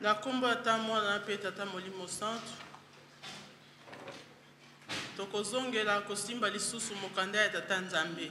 na nkombo ya ta mwana mpe tata molimo santu tokozongela kosimba lisusu mokanda ya tata nzambe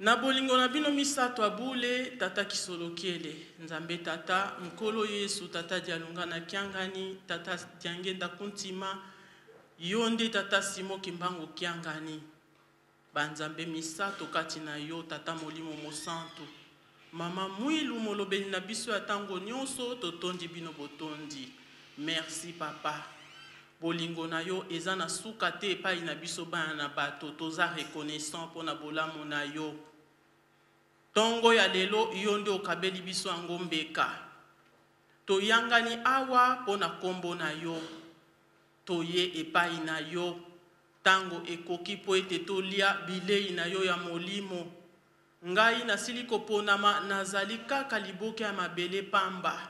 Na bolingo na bino misato ya bule, Tata Kisolokele, Nzambe Tata, Nkolo Yesu, Tata Dialungana Kiangani, Tata Diangenda Kuntima, yo nde Tata Simon Kimbangu Kiangani, ba Nzambe misato kati na yo, Tata Molimo Mosantu. Maman Muilu molobeli na biso ya tango nionso totondi bino botondi merci papa bolingo na yo eza na suka te epayi na biso bana na bato toza reconnaissant pona bolamu na yo tongo ya lelo yo nde okabeli biso yango mbeka toyangani awa pona kombo na yo toye epayi na yo tango ekoki po ete tolia bileyi na yo ya molimo. Ngai nasili koponama, nazali kaka liboke ya mabele pamba.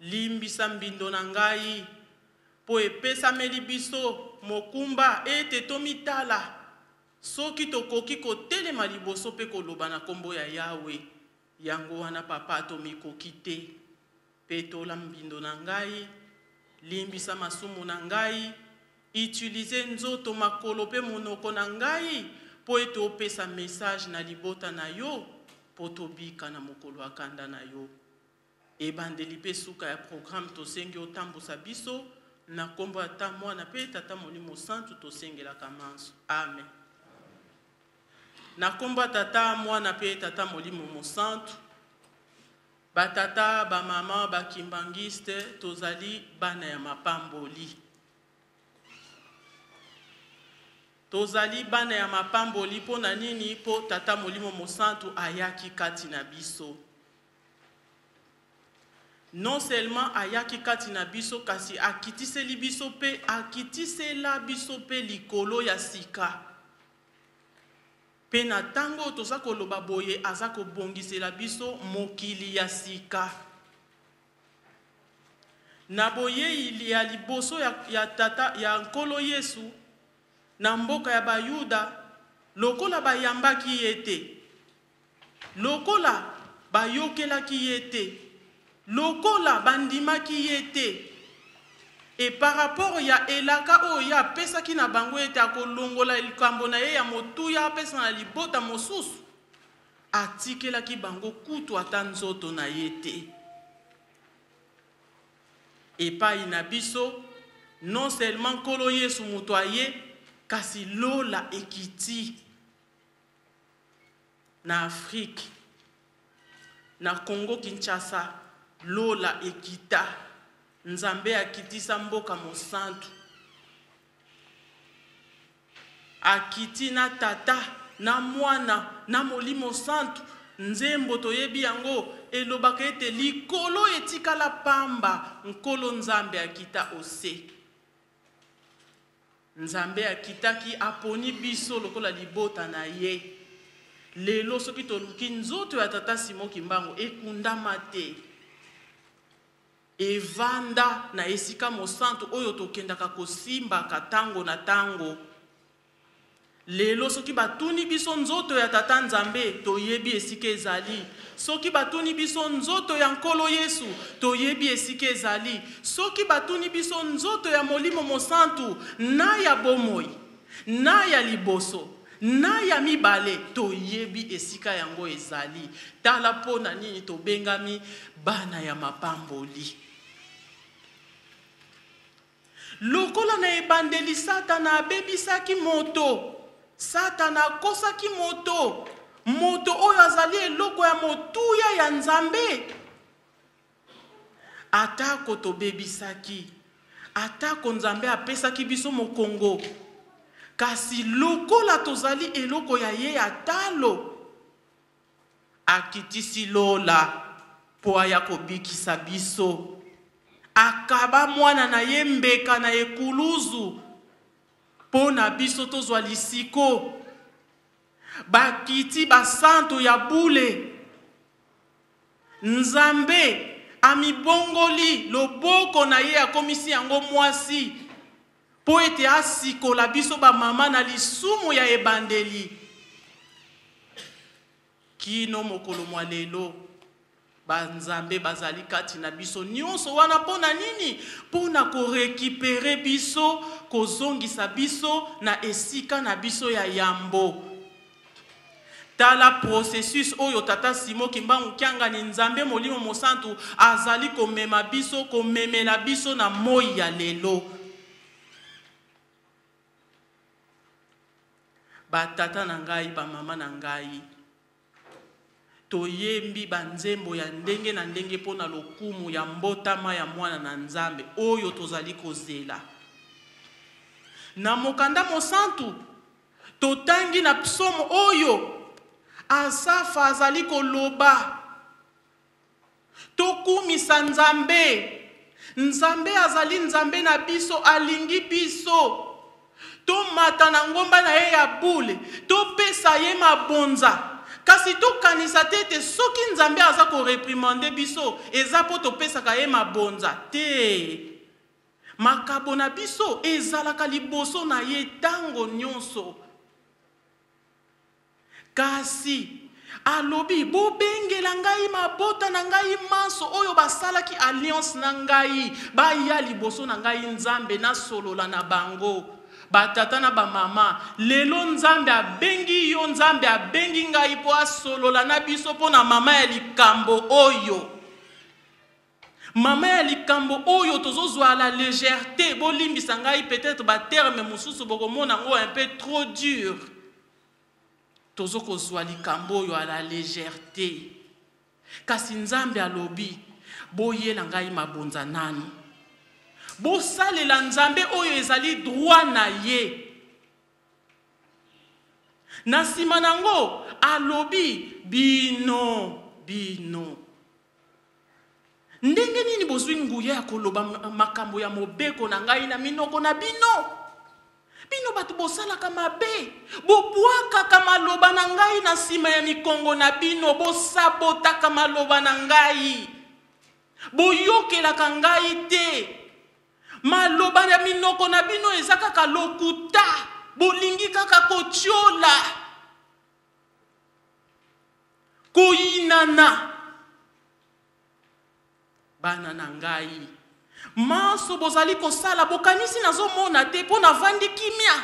Limbisa mbindo na ngai, mpo epesameli biso mokumba ete tomitala soki tokoki kotelema liboso mpe koloba na kombo ya Yawe. Yango wana Papa tomikoki te. Petola mbindo na ngai, limbisa masumu na ngai, utiliser nzoto, makolo pe monoko na ngai po ete opesa message na libota na yo po tobika na mokolo ya kanda na yo. Ebandeli pe suka ya programme tosengi otambusa biso, na kombo ya Tata, Muana pe Tata Molimo Santu tosengelaka manso. Amen. Na kombo ya Tata, Muana pe Tata Molimo Mosantu. Ba tata ba maman ba kimbanguiste tozali bana ya mapamboli tozali bana ya mapamboli mpo na nini mpo tata molimo mosantu ayaki kati na biso non seulement ayaki kati na biso kasi akitiseli biso mpe akitisela biso mpe likolo ya sika Mpe na ntango oyo toza koloba boye aza kobongisela biso mokili ya sika. Na boyei ya liboso ya, ya, tata, ya Nkolo Yesu na mboka ya Bayuda, lokola bayambaki ye te, lokola bayokelaki ye te, Lokola bandimaki ye te, et par rapport ya elaka oyo ye apesaki na bango ete akolongola likambo na ye ya motuya apesa na libota mosusu, atikelaki bango kutu ata nzoto na ye te. Epayi na biso, non seulement Nkolo Yesu moto aye, kasi lola ekiti. na Afrique, na Congo Kinshasa lola ekita, Nzambe akitisa mboka mosantu, akiti na Tata, na Mwana, na Molimo Santu, nzembo toyebi yango elobaka ete likolo etikala pamba, Nkolo Nzambe akita ose. Nzambe akitaki, aponi biso lokola libota na ye. Lelo soki toluki nzoto ya tata Simon Kimbangu ekundama te, evanda na esika mosantu oyo tokendaka kosimbaka tango na tango. Lelo soki batuni biso nzoto ya Tata Nzambe, toyebi esika ezali. Soki batuni biso nzoto ya Nkolo Yesu, toyebi esika ezali. Soki batuni biso nzoto ya Molimo Mosantu, na ya bomoi, na ya liboso, na ya mibale, toyebi esika yango ezali. Tala mpo na nini tobengami bana ya mapamboli. Lokola na ebandeli Satana abebisaki moto, Satana akosaki moto, moto oyo azali eloko ya motuya ya Nzambe. Atako tobebisaki, atako Nzambe apesaki biso mokongo, kasi lokola tozali eloko ya Ye ya talo, Akitisi lola po aya kobikisa biso. Akaba Mwana na ye mbeka na ekuluzu po na biso tozwa lisiko. Bakiti basantu ya bule. Nzambe amibongoli loboko na ye akomisi yango mwasi. Mpo ete asikola biso bamama na lisumu ya ebandeli kino mokolo mwa lelo. Banzambe bazali kati na biso nyonso wana mpo na nini? Mpo na korekipere biso, kozongisa biso na esika na biso ya yambo. Tala processus oyo Tata Simon Kimbangu Kiangani Nzambe Molimo Mosantu azali komema biso, komemela biso na moyi ya lelo. Ba tata na ngai, ba mama na ngai, toyembi ba nzembo ya ndenge na ndenge mpo na lokumu ya mbotama ya Mwana na Nzambe oyo tozali kozela. Na Mokanda Mosantu, Totangi na psaume oyo, Asafa azali koloba, Tokumisa Nzambe! Nzambe azali Nzambe na biso, alingi biso. Tomata na ngomba na ye ya bule, topesa ye mabonza. Kasi tokanisa te ete soki Nzambe aza ko reprimander biso, eza mpo topesaka ye mabonza. Te! Makabo na biso ezalaka liboso na ye ntango nyonso. Kasi, alobi, Bobengela ngai mabota na ngai manso oyo basalaki alliance na ngai, baya liboso na ngai, Nzambe, nasolola na bango. Batata na bamama, lelo Nzambe abengi yo, Nzambe abengi ngai mpo asolola na biso mpo na mama ya likambo oyo. Maman ya likambo oyo tozo zua à la legèrete, bo limbisa ngai peut etre ba termes mosusu boko mona ngo un peu trop dur. Tozo ko zua likambo oyo à la legèrete. Kasi Nzambe alobi bo yela ngai mabonza nanu. Bo salela Nzambe oyo ezali droit na ye. Na sima na ngo alobi bino, bino. Ndenge nini bozwi nguya ya koloba makambo ya mobeko na ngai na minoko na bino? Bino bato bosalaka mabe, bobwakaka maloba na ngai na nsima ya mikongo na bino, bosabotaka maloba na ngai, boyokelaka ngai te. Maloba ya minoko na bino eza kaka lokuta, bolingi kaka kotyola. koyinana bana na ngai manso bozali kosala bokanisi nazomona te mpo navandi kimia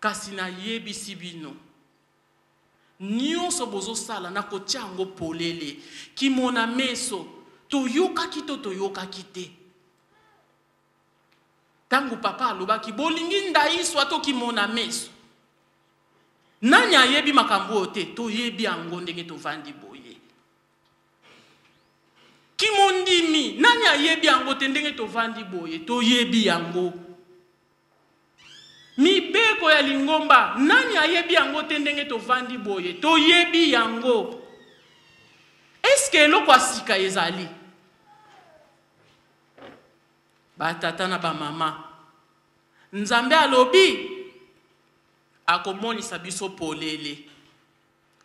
kasi nayebisi bino nyonso bozosala na kotya yango polele kimona meso toyokaki to toyokaki te Tango papa alobaki bolingi ndaiso ata okimona meso. Nani ayebi makambo oyo te? Toyebi yango ndenge tovandi boye. Kimondimi, nani ayebi yango te ndenge tovandi boye? Toyebi yango. Mibeko ya lingomba, nani ayebi yango te ndenge tovandi boye? Toyebi yango. Eske eloko ya sika ezali? ba tata na ba mama nzambe alobi akomonisa biso polele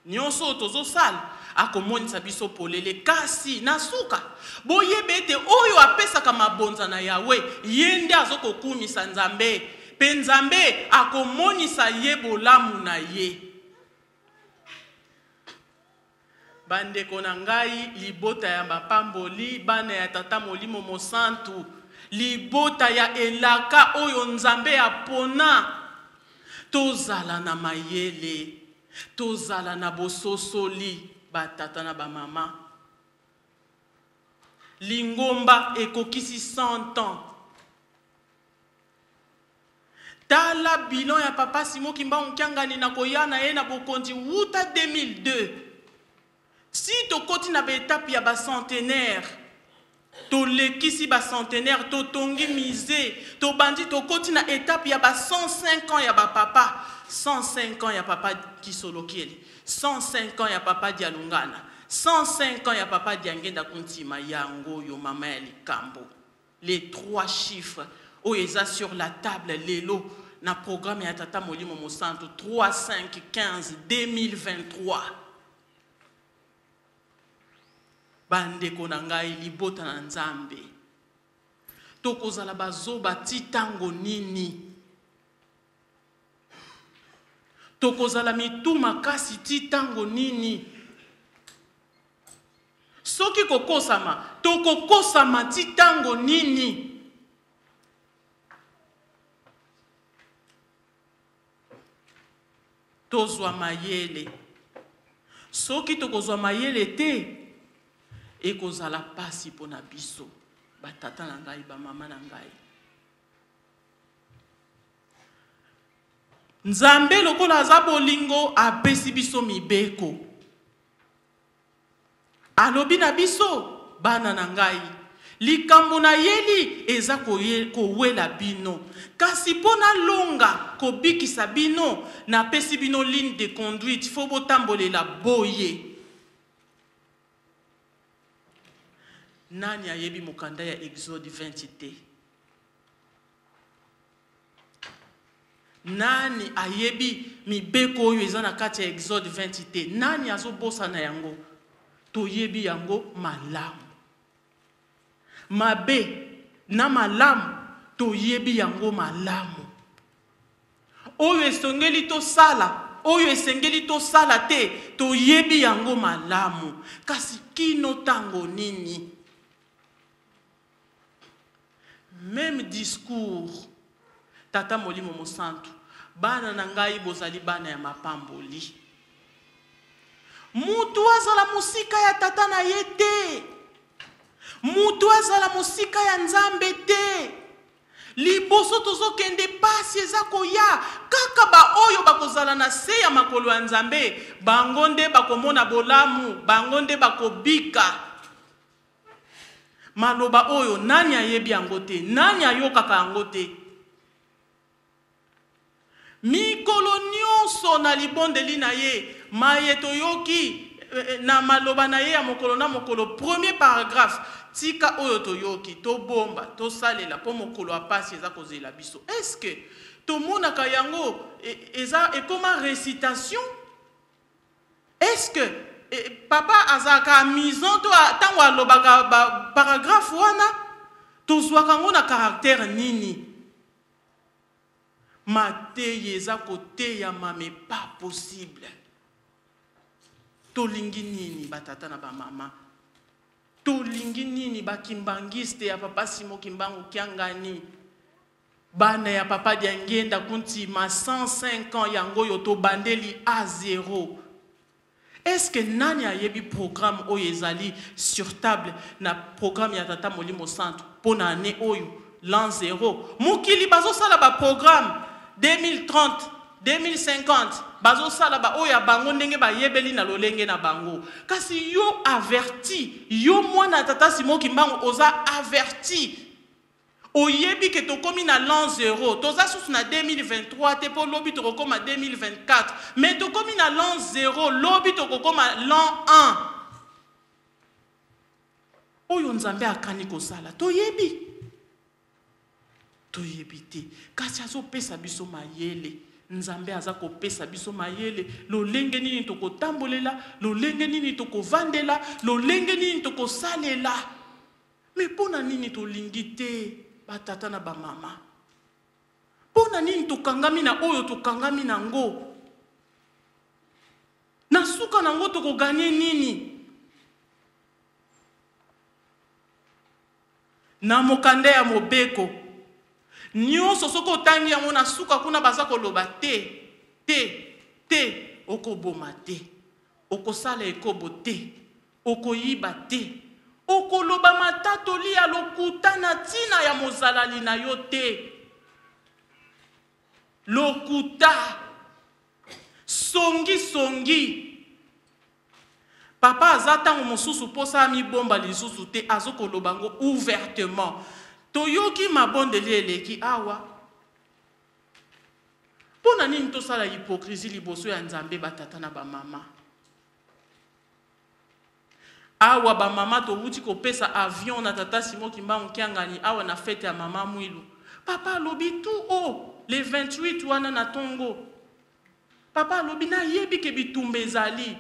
nyonso oyo tozosala akomonisa biso polele kasi na suka boyeba ete oyo apesaka mabonza na yawe ye nde azokokumisa nzambe mpe nzambe akomonisa ye bolamu na ye Ba ndeko na ngai, libota ya mapamboli, bana ya Tata Molimo Mosantu, libota ya elaka oyo Nzambe apona, tozala na mayele, tozala na bososoli, ba tata na ba mama. Lingomba ekokisi 100 ans. Tala bilan ya papa Simon Kimbangu Kiangani na koya na ye na bokonzi wuta 2002. Si tokoti na ba etape ya ba centenaire, tolekisi ba centenaire, totongi musee, tobandi tokoti na etape ya ba 105 ans ya ba papa, 105 ans ya papa Kisolokiele, 105 ans ya papa Dialungana, 105 ans ya papa Diangenda Kuntima, yango oyo mama ya likambo. Les trois chiffres oyo eza sur la table lelo na programme ya Tata Molimo Mosantu 3, 5, 15, 2023. bandeko na ngai libota na nzambe tokozala bazoba ti ntango nini Tokozala mitu makasi tii ntango nini? Soki kokosama, tokokosama tii ntango nini? Tozwa mayele. Soki tokozwa mayele te, ekozala mpasi mpo na biso, batata na ngai, bamama na ngai. Nzambe lokola aza bolingo apesi biso mibeko. Alobi na biso bana na ngai likambo nayeli eza kowela bino kasi mpo nalonga kobikisa bino napesi bino ligne de conduite faut botambolela boye. Nani ayebi mokanda ya Exode 20 te? Nani ayebi mibeko oyo eza na kati ya Exode 20 te? Nani azobosana yango? Toyebi yango malamu. Mabe na malamu toyebi yango malamu. Oyo esongeli tosala, oyo esengeli tosala te, toyebi yango malamu. Kasi kino tango nini? Meme discours. Tata Molimo Mosantu, bana na ngai bozali bana ya mapamboli. Mutu azala mosika ya tata na ye te. Mutu azala mosika ya Nzambe te. Liboso tozokende, pasi eza koya. Kaka baoyo bakozala na se ya makolo ya Nzambe, bango nde bakomona bolamu, bango nde bakobika. Maloba oyo, nani ayebi yango te? Nani ayokaka yango te? Mikolo nyonso na libondeli na ye, maye toyoki na maloba na ye ya mokolo na mokolo, premier paragraphe, Tika oyo toyoki, tobomba, tosalela, mpo mokolo ya mpasi eza kozela biso. Est ce que tomonaka yango eza ekoma recitation? Est ce que Papa azalaka amusant to tango alobaka ba paragraphe wana? Tozwaka yango na caractère nini? Mateya eza koteyama mais pas possible. Tolingi nini ba tata na ba mama? Tolingi nini ba kimbanguiste ya papa Simon Kimbangu Kiangani? Bana ya papa Diangienda Kuntima 105 ans yango oyo tobandeli a zero. Est ce que nani ayebi programme oyo ezali sur table na programme ya tata molimo santu pona annee oyo l'an zero mokili bazo sala ba programme 2030 2050 bazo sala ba oyo ya bango ndenge bayebeli na lolenge na bango kasi yo averti yo mwana ya tata Simon kimbangu oza averti Oyebi que tokomi na l'an zero. Toza susu na 2023 te po lobi tokokoma 2024. Mais tokomi na l'an zero. Lobi tokokoma l'an un. Oyo Nzambe akani kosala toyebi? Toyebi te. Kasi azopesa biso mayele. Nzambe aza kopesa biso mayele lolenge nini tokotambolela, lolenge nini tokovandela, lolenge nini tokosalela. Mais pona nini tolingi te ba tata na ba mama? Pona nini tokangami na oyo tokangami na ngo? Na suka na ngo toko gagner nini? na mokanda ya mobeko nyonso soki otangi yango na suka kuna baza koloba te te te okoboma te okosala ekobo te Okoyiba te. Okoloba matatoli ya lokuta na ntina ya mozalani na yo te. Lokuta. Songi songi. Papa aza ntango mosusu mposa amibomba lisusu te, azokoloba yango ouvertement. Toyoki mabondeli eleki awa. Mpo na nini tosala hypocrisie liboso ya Nzambe, batata na bamama? Awa ba mama towuti kopesa avion na tata Simon kimbangu kiangani awa na fete ya mama mwilu papa alobi tout haut le 28 wana na tongo papa alobi nayebi ke bitumba ezali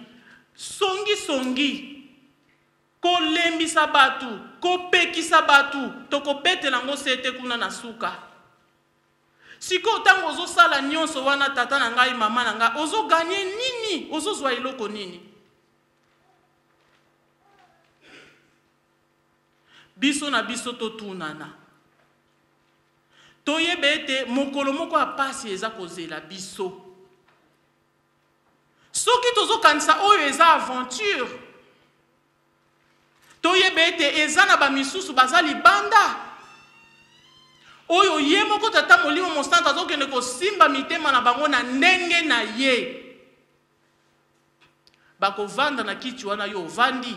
songi songi kolembisa batu kopekisa batu tokobetela ngo sete kuna na suka Sikoyo tango ozo sala nionso wana tata na ngai maman na ngai ozo gagne nini ozo zwa eloko nini biso na biso totunana toyeba ete mokolo moko ya pasi eza kozela biso soki tozokanisa oyo eza aventure Toyeba ete eza na bamisusu baza libanda oyo ye moko tata molimo mosantu azokende kosimba mitema na bango na ndenge na ye bakovanda na kiti wana yo ovandi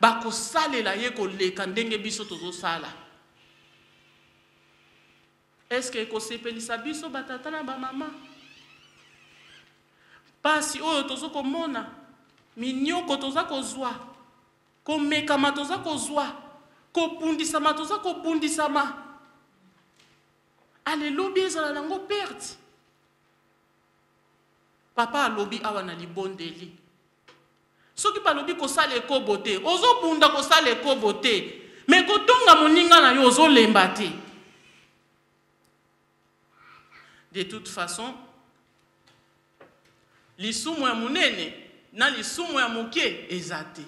bakosalela ye koleka ndenge biso tozosala Est-ce que ekosepelisa biso ba tata na ba mama? Pasi oyo tozo komona, minioko toza kozua, komekama toza kozua, kobundisama toza kobundisama, ale lobi ezala nango perte? Papa alobi awa na libondeli. Soki balobi kosala ekobo te, ozo bunda kosala ekobo te mais kotonga moninga na yo ozo lemba te. De toute façon, lisumu ya monene na lisumu ya moke eza te.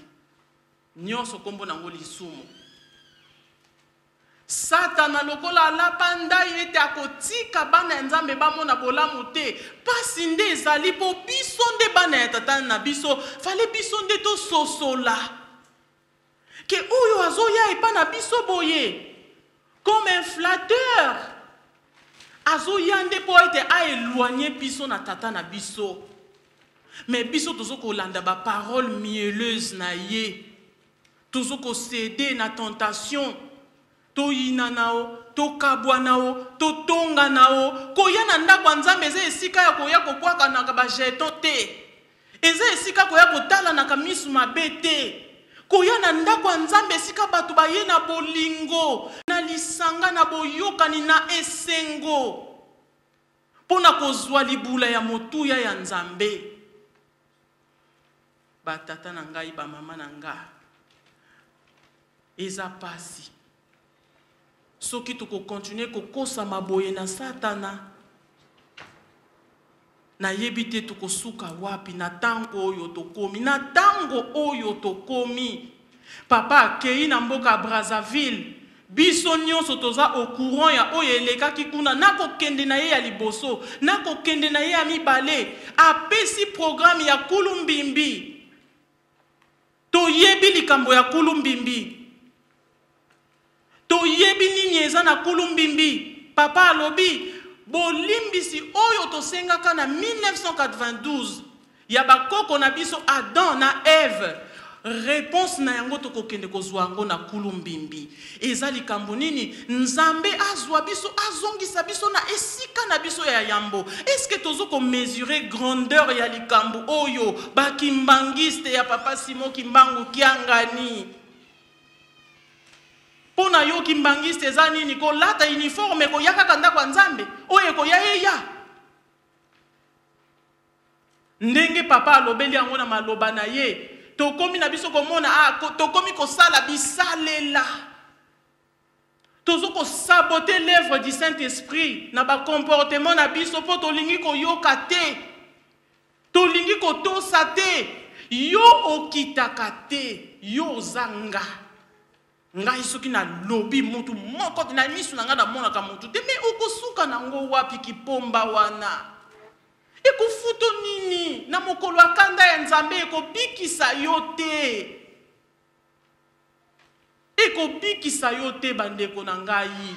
Nionso kombo na ngo lisumu. Satana, lokola alapa ndai ete akotika bana ya Nzambe bamona bolamu te, pasi nde ezali po biso nde bana ya Tata na biso, fallait biso nde tososola que oyo azoya epa na biso boye comme un flatteur, azoya nde po ete a eloigner biso na Tata na biso. Mais biso tozo kolanda ba paroles mielleuses na ye. Tozo ko ceder na tentation, toyinana o, tokabwana o, totongana o. Koya na ndako ya Nzambe eza esika ya koya kobwakanaka ba jetons te. Eza esika ya koya kotalanaka misu mabe te. Koya na ndako ya Nzambe esika batu baye na bolingo, na lisanga, na boyokani, na esengo. Mpo na kozwa libula ya motuya ya Nzambe, ba tata na ngai, ba mama na nga, eza pasi. Soki toko continuer kokosama boye na Satana, nayebi te tokosuka wapi na tango oyo tokomi, na tango oyo tokomi. Papa akeyi na mboka ya Brazzaville, biso nionso toza au courant ya oyo elekaki kuna, na kokende na ye ya liboso, na kokende na ye ya mibale, apesi programme ya Kulu Mbimbi. Toyebi likambo ya Kulu Mbimbi. Toyebi nini eza na kulumbimbi. Papa alobi, Bolimbisi oyo tosengaka na 1992 ya ba koko na biso Adam na Eve, reponse na yango tokokende kozua yango na kulumbimbi. Eza likambo nini? Nzambe azua biso, azongisa biso na esika na biso ya yambo. Est-ce que tozo ko mesurer grandeur ya likambo oyo? Ba kimbanguistes ya Papa Simon Kimbangu Kiangani. mpo na yo kimbangiste eza nini kolata uniforme ekoya kaka ndako ya nzambe oyo ekoya eya ndenge papa alobeli yango na maloba na ye tokomi na biso komona ah, tokomi kosala bisalela Tozo ko saboter l'oeuvre du Saint Esprit na ba comportement na biso po tolingi koyoka te. Tolingi kotosa te. Yo okitaka te. Yo oza nga. Ngai soki na lobi mutu moko te na misu na nga na monaka mutu te mais okosuka na ngo wapi kipomba wana. Ekofuto nini na mokolo ya kanda ya Nzambe ekobikisa yo te. Ekobikisa yo te bandeko na ngai.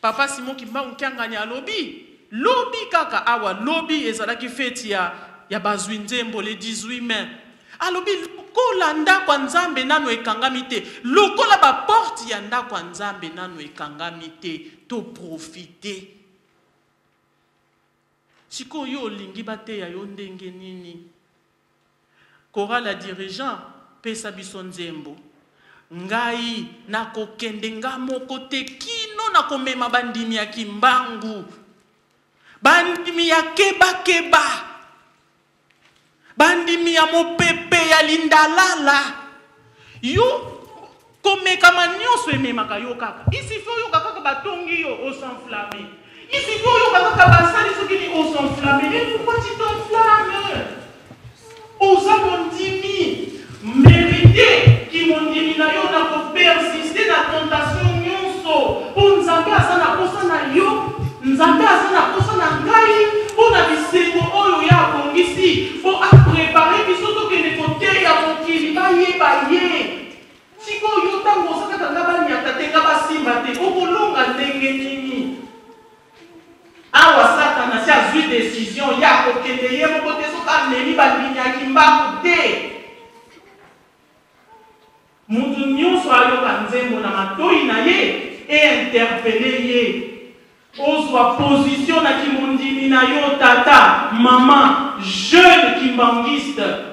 Papa Simon Kimbangu Kiangani alobi, lobi kaka awa, lobi ezalaki feti ya, ya bazwi nzembo, le 18 mai. Alobi, lokola ndako ya Nzambe nano ekangami te, lokola baporte ya ndako ya Nzambe nano ekangami te, toprofite. Sikoyo yo olingi bateya yo ndenge nini? Chorale ya dirigeants pesa biso nzembo. Ngai nakokende nga moko te kino nakomema bandimi ya kimbangu bandimi ya keba keba bandimi ya mopepe ya lindalala yo Komekama nionso ememaka yo kaka. Il suffit oyoka kaka batongi yo o s'enflammer. Il suffit oyoka kaka basali soki nini o s'enflammer. Mais pourquoi tu t'enflammes? Oza mondimi. Meriter kimondimi na yo na ko persister na tentation nionso. Po Nzambe aza na posa na yo. Nzambe aza na posa na ngai po na bisengo oyo ye abongisi po a preparer biso tokende koteya mokili bayeba ye. Sikoyo yo tangu oza kaka nga ba niata te nga ba simba te oko longa ndenge nini? Awa satana si azui decision ya ko kende ye moko te soki amemi ba ndimi ya kimbangu te. Mutu nionso ayoka nzembo na matoyi na ye e interpele ye ozua position na kimondimi na yo tata, maman, jeune kimbanguiste.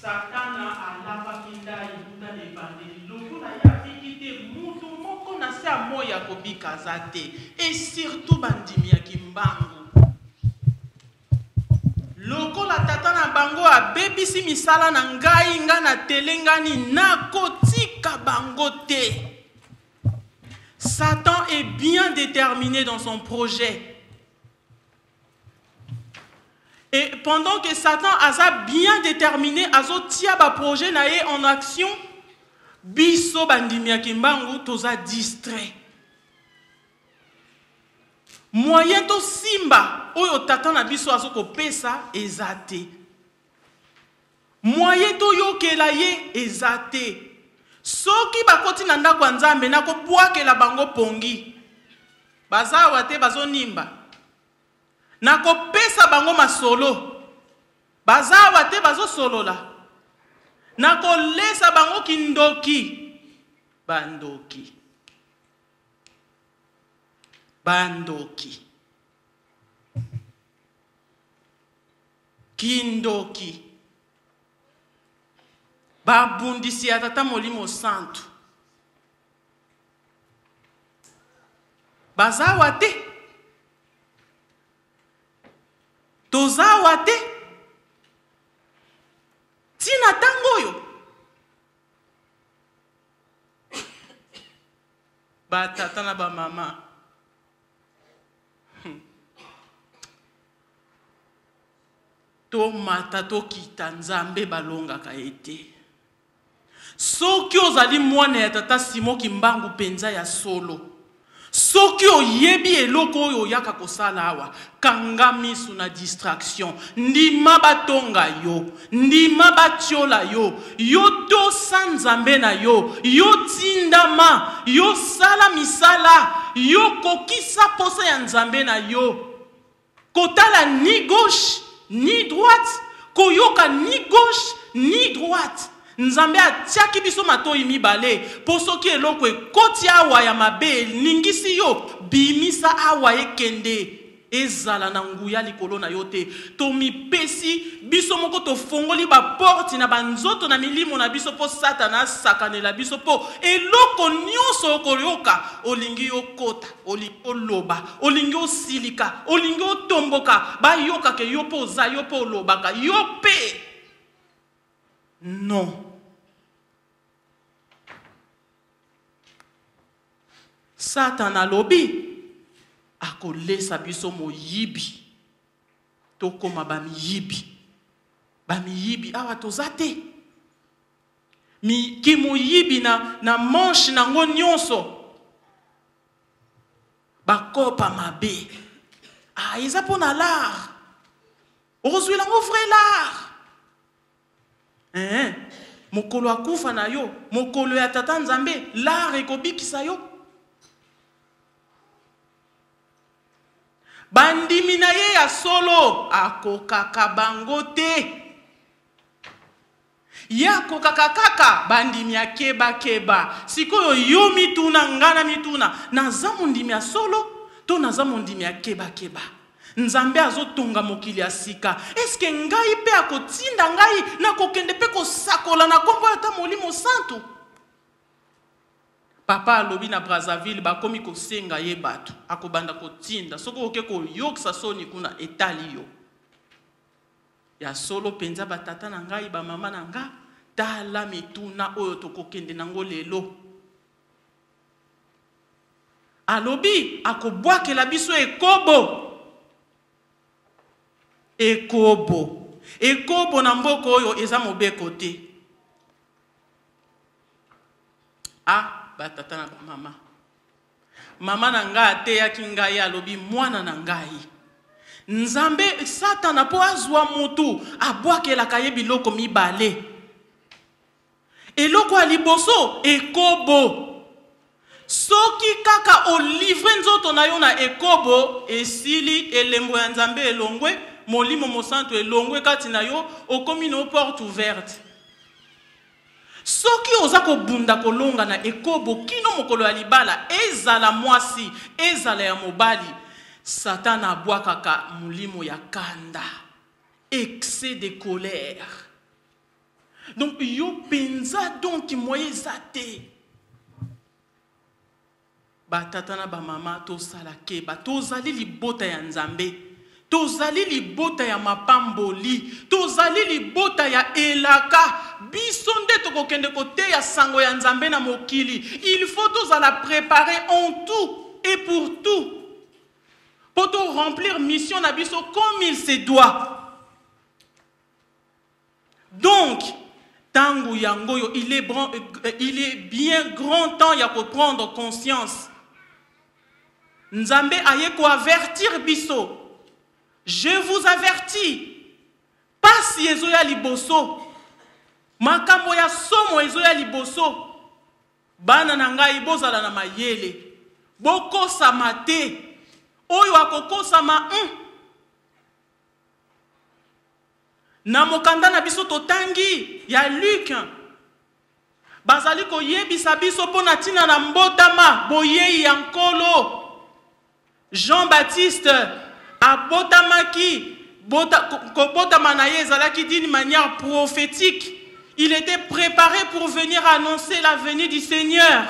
Satana alapaki ndayi wuta na ebandeli, lokola ye abiki te, moto moko na se ya moi ya kobika aza te, et surtout bandimi ya kimbangu. Lokola tata na bango abebisi misala na ngai, ngai natelengani, nakotika bango te. Satan est bien determine dans son projet. Et pendant que Satan aza bien déterminé, azo tia ba projet na ye en action, biso bandimi ya Kimbangu toza distrait. Moyen to simba oyo tata na biso azo kopesa eza te. Moyen to yokela ye eza te. Soki ba koti na ndako ya Nzambe na ko buakela bango pongi. Baza awa te bazo nimba. Na ko pesa bango masolo. Baza awa te bazo solola. Na ko lesa bango kindoki. Ba ndoki. Ba ndoki. Kindoki. Ba bundisi ya tata molimo santu. Baza awa te. Toza awa te. Tina tango oyo. Ba tata na ba mama. Hmm. tomata tokita nzambe balongaka ye te soki ozali mwana ya tata simo kimbangu mpenza ya solo soki oyebi eloko oyo oyaka kosala awa kanga miso na distraction ndima batonga yo Ndima batiola yo. Yo tosa Nzambe na yo. Yo tindama. Yo sala misala. Yo kokisa posa ya Nzambe na yo. Kotala ni gauche, ni droite. Koyoka ni gauche, ni droite. Nzambe atiaki biso matoyi mibale po soki eloko ekoti awa ya mabe elingisi yo bimisa awa ekende ezala na nguya likolo na yo te. Tomipesi biso moko, tofongoli baporte na banzoto na milimo na biso mpo Satana asakanela biso, mpo eloko nyonso okoyoka, olingi okota, olingi oloba, olingi osilika, olingi otomboka, bayoka ke yo mpe oza, yo mpe olobaka, yo mpe. Non. Satan alobi akolesa biso moyibi tokoma ba miyibi ba miyibi awa toza te mi kimoyibi na na manche nango nyonso bakopa mabe ah eza mpo na lar okozwila ngo vrai lar Eeh mokolo ya kufa na yo mokolo ya tata nzambe lar ekobikisa yo bandimi na ye ya solo akokaka bango te ye akokaka kaka bandimi akebakeba sikoyo yo mituna nga na mituna naza mondimi ya solo to naza mondimi akebakeba Nzambe azotonga mokili ya sika. Est-ce que ngai mpe akotinda ngai na kokende mpe kosakola na kombo ya ta Molimo Santu? Papa alobi na Brazzaville bakomi kosenga ye bato, akobanda kotinda. Soki oke koyokisa soni kuna, etali yo. Ya solo penza ba tata na ngai, ba mama na nga, tala mituna oyo tokokende nango lelo. Alobi akobwakela biso ekobo. Ekobo. Ekobo na mboka oyo eza mobeko te. Ah, ba tata na ba mama. Mama na ngai ateyaki ngai alobi mwana na ngai. Nzambe satana po azwa mutu abwakelaka ye biloko mibale. Eloko ya liboso ekobo. Soki kaka o livrer nzoto na yo na ekobo, esili, elembo ya Nzambe elongwe, Molimo Mosantu elongwe kati na yo, okomi na yo porte ouverte. Soki oza kobunda kolonga na ekobo kino mokolo ya libala, ezala mwasi, ezala ya mobali, Satana abwakaka molimo ya kanda, excès de colère. donc yo penza donc moye eza te batata na bamama tosala keba tozali libota ya nzambe tozali libota ya mapamboli tozali libota ya elaka biso nde tokokende koteya sango ya nzambe na mokili il faut tozala prepare en tout et pour tout mpo to remplir mission na biso comme il se doit Donc, tango yango oyo, il est bran, euh, il est bien grand temps ya ko prendre conscience. Nzambe aye ko avertir biso. Je vous avertis. Pasi ezoya liboso. Makambo ya somo ezoya liboso. Bana na ngai bozala na mayele. Bokosama te. Oyo akokosama, hum, Na mokanda na biso totangi ya Luc, bazali koyebisa biso mpo na ntina na mbotama, boyei ya Nkolo. Jean Baptiste abotamaki, bota, kobotama na ye ezalaki d'une manière prophétique. Il était préparé pour venir annoncer la venue du Seigneur.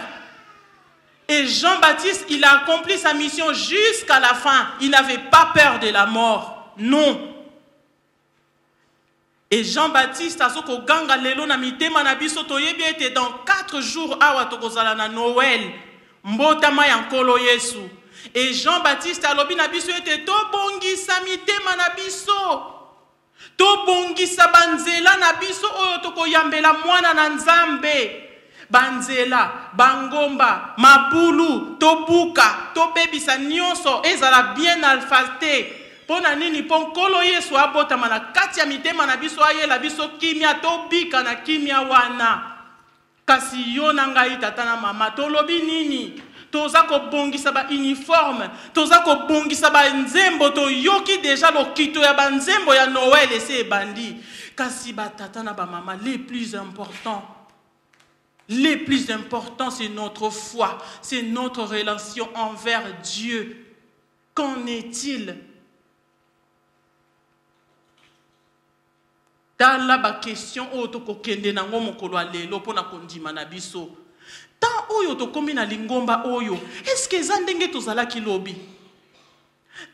Et Jean Baptiste, il a accompli sa mission jusqu'à la fin. Il n'avait pas peur de la mort. Non. Et Jean Baptiste azo ko ganga lelo na mitema na biso toyebi ete dans quatre jours awa toko zala na Noël mbotama ya nkolo yesu et Jean Baptiste alobi na biso ete to bongisa mitema na biso to bongisa ba nzela na biso oyo toko yambela mwana na nzambe Banzela, bangomba, mabulu, tobuka, tobebisa nionso, ezala bien alfaltee. Mpo na nini? Mpo Nkolo Yesu abotama na kati ya mitema na biso, ayela biso kimia, tobika na kimia wana. Kasi yo na ngai, tata na mama, tolobi nini? Toza kobongisa ba uniformes, toza kobongisa ba nzembo, toyoki dejà lokito ya ba nzembo ya Noël esi ebandi. Kasi ba tata na ba mama, les plus importants, Le plus important, c'est notre foi, c'est notre relation envers Dieu. Qu'en est-il tala bakestion oyo tokokende na yango mokolo ya lelo mpo na kondima na biso ntan oyo tokómi na lingomba oyo eske eza ndenge tozalaki lobi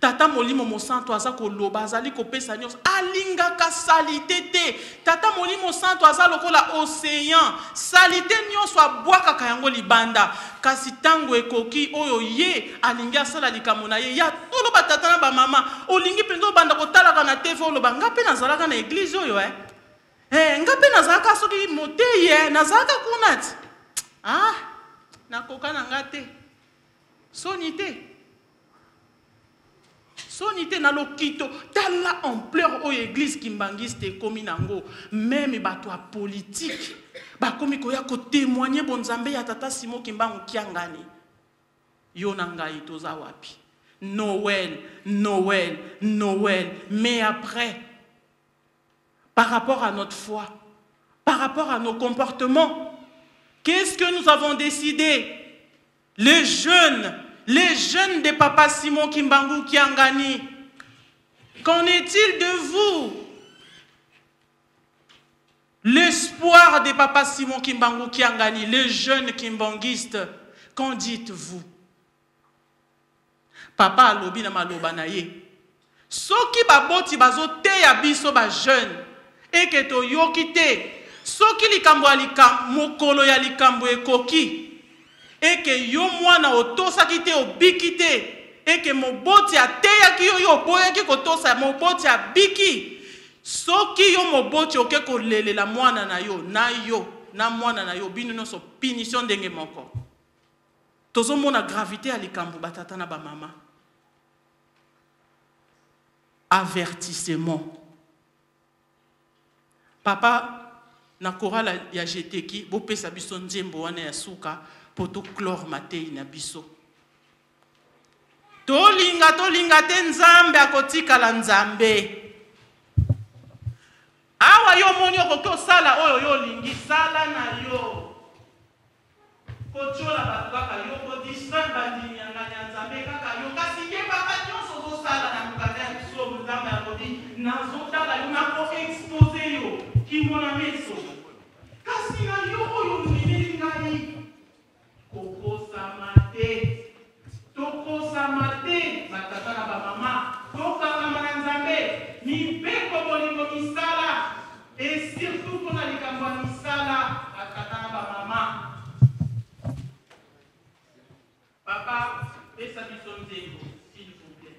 Tata molimo mosantu aza koloba azali kopesa nyonso alingaka salite te tata molimo santu aza lokola ocean salite nyonso abwakaka yango libanda kasi ntango ekoki oyo ye alingi asala likambo na ye ya toloba tata na bamama olingi mpenza obanda kotalaka na tv oloba nga mpe nazalaka na eglize oyo e eh, nga mpe nazalaka soki motei e nazalaka kuna ti ah nakoka na nga te soni te soni te na lokito tala ampleur oyo eglise kimbanguiste ekomi nango meme bato ya politike bakomi koya kotemoigne bonzambe ya tata simo kimbangu kiangani yo na ngai toza wapi noel noel noel mais après par rapport à notre foi par rapport à nos comportements Qu'est-ce que nous avons décidé Les jeunes, les jeunes de Papa Simon Kimbangu Kiangani, qu'en est-il de vous L'espoir des Papa Simon Kimbangu Kiangani, les jeunes kimbanguistes, qu'en dites-vous Papa alobi na maloba na ye, Soki baboti bazoteya biso ba jeune eke toyoki te soki likambo ya likambo mokolo ya likambo ekoki eke yo mwana otosaki te obiki te eke moboti ateyaki yo yo oboyaki kotosa moboti abiki soki yo moboti oke kolelela mwana na yo na yo na mwana na yo bino nyonso punition ndenge moko Tozo mona gravite ya likambo ba tata na ba mama. Avertissement. Papa na chorale ya jeteki bo pesa biso nzembo wana ya suka po to clore mateyi na biso. Tolinga tolinga te Nzambe akotikala Nzambe. Awa yo moni okoki osala oyo yo olingi sala na yo. Kotiola batu kaka yo ko distraire ba ndimi ya ngania nzambe kaka yo kasi yeba ka nionso ozo sala na mukanda ya psaume nzambe alobi nazo tala yo na ko expose yo kingo na meso kasi na yo oyo omemeli ngai ko kosama te. Tokosama te ba tata na ba mama tokangama na nzambe mibeko bolingo misala et surtout pona likambo ya misala ba tata na ba mama papa pesa biso nzembo s'il vous plait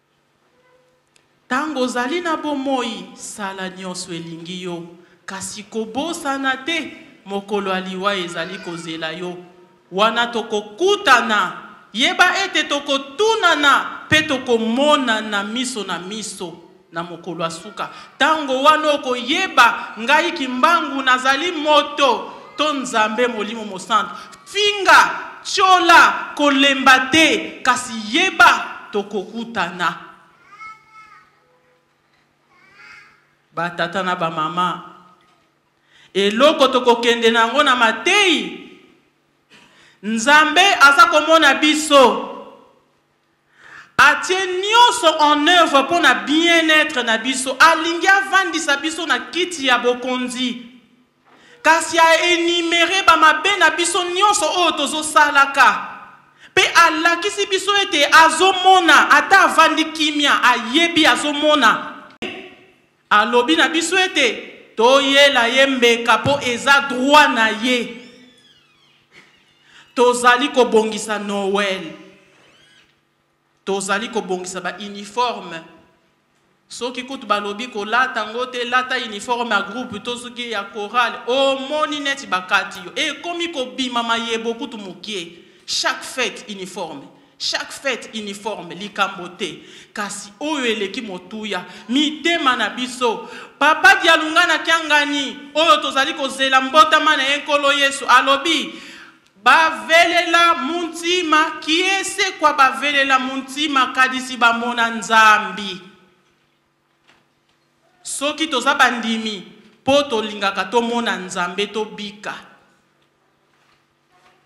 Ntango ozali na bomoi, sala nyonso elingi yo, kasi kobosana te mokolo ya liwa ezali kozela yo. Wana tokokutana, yeba ete tokotunana mpe tokomonana miso na miso na mokolo ya suka. Ntango wana okoyeba, ngai Kimbangu nazali moto to Nzambe, Molimo Mosantu. Finga, tiola, kolemba te, kasi yeba tokokutana. Ba tata na ba mama, eloko tokokende na yango na matei, Nzambe aza komona biso. Atie nionso en oeuvre mpo na bien etre na biso. Alingi avandisa biso na kiti ya bokonzi. Kasi a enumerer ba mabe na biso nionso oyo tozo salaka. Mpe alakisi biso ete azomona ata avandi kimia, ayebi azomona. Alobi na biso ete toyela ye mbeka mpo eza droit na ye. Tozali kobongisa Noele. Tozali kobongisa ba uniforme. Soki kutu balobi kolata yango te, lata uniforme ya groupe to soki ya chorale, omoni neti bakati yo. Ekomi kobima mayebo kutu mokie. Chaque fete uniforme. Chaque fete uniforme likambo te kasi oyo eleki motuya mitema na biso papa dialungana kiangani oyo tozali kozela mbotama na ye nkolo yesu alobi bavelela muntima kiesekwa bavelela muntima kadisi bamona nzambi soki toza bandimi po tolingaka tomona nzambe tobika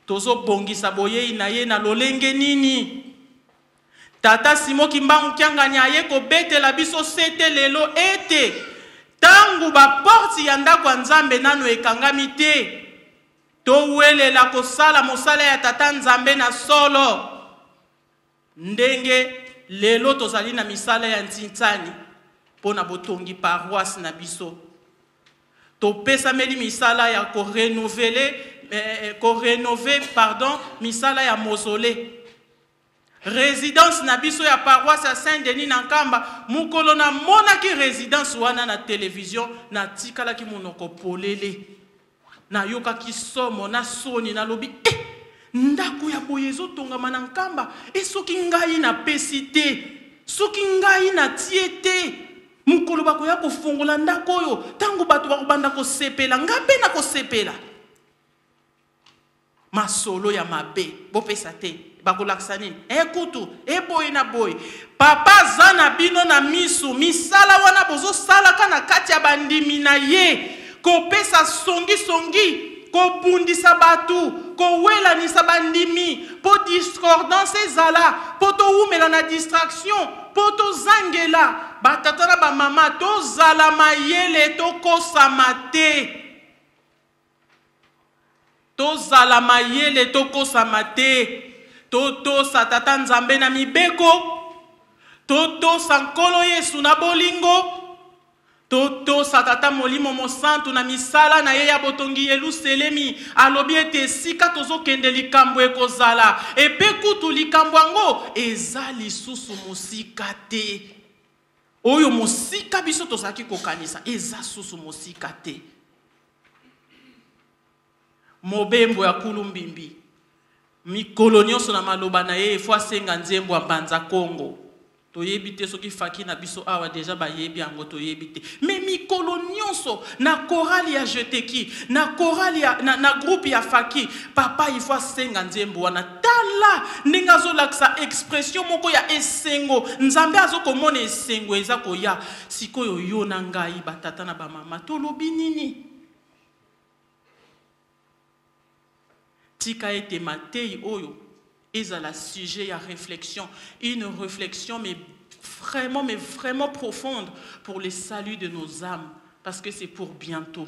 Tozobongisa boyei na ye na lolenge nini? Tata Simon Kimbangu Kiangani aye kobetela biso sete lelo ete ntango ba porte ya ndako ya Nzambe nano ekangami te, towelela kosala mosala ya Tata Nzambe na solo. Ndenge lelo tozali na misala ya ntintsani mpo na botongi paroisse na biso, topesameli misala ya ko renouveler eh, ko renover pardon misala ya mausolée résidence na biso ya paroisse ya saint denis na nkamba mokolo namonaki résidence wana na televizio natikalaki monoko polele Nayokaki somo na soni, nalobi, Eh! Ndako ya boye ezotongama na nkamba, e soki ngai napesi te, soki ngai natie te, mokolo bakoya kofongola ndako oyo, ntango bato bakobanda kosepela, ngai mpe nakosepela. Masolo ya mabe bopesa te bakolakisa nini eh kutu eh boye na boye papa aza na bino na miso misala wana bozosalaka na kati ya bandimi na ye kopesa songisongi kobundisa bato kowelanisa bandimi mpo discordance ezala mpo towumela na distraction mpo tozangela batata na bamama tozala mayele tokosama te Tozala mayele, tokosama te. Totosa Tata Nzambe na mibeko. Totosa Nkolo Yesu na bolingo. Totosa Tata Molimo Mosantu na misala na ye ya botongi Yeluselemi. Alobi ete esika tozokende likambo ekozala, epe kutu likambo yango eza lisusu mosika te. Oyo mosika biso tozalaki kokanisa eza susu mosika te. Mobembo ya kulumbimbi mikolo nionso na maloba na ye faut asenga nzembo ya Mbanza Kongo. Toyebi te soki faki na biso awa deja bayebi yango toyebi te. Mais mikolo nionso na chorale ya Jeteki, na chorale ya na groupe ya faki papa il faut asenga nzembo wana. Tala ndenge azo lakisa expression moko ya esengo nzambe azo komona esengo eza koya sikoyo yo na ngai ba tata na ba mama tolobi nini tika ete matei oyo ezala sujet ya réflexion une réflexion mais vraiment mais vraiment profonde pour le salut de nos âmes parce que c'est pour bientôt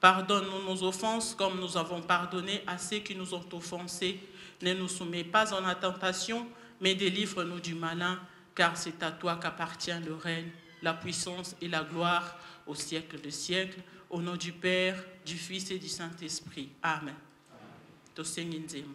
Pardonne-nous nos offenses comme nous avons pardonné à ceux qui nous ont offensés. Ne nous soumets pas en la tentation, mais délivre-nous du malin, car c'est à toi qu'appartient le règne, la puissance et la gloire au siècle de siècle. Au nom du Père, du Fils et du Saint-Esprit. Amen. Amen.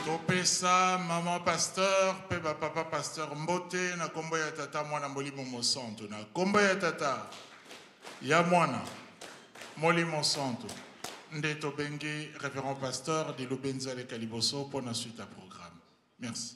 Topesa maman pasteur pe ba papa pasteur mbote na kombo ya tata mwana molimo mosantu na kombo ya tata ya mwana molimo santu nde tobengi révérend pasteur Dilube Nzaleka liboso mpo na suite ya programme merci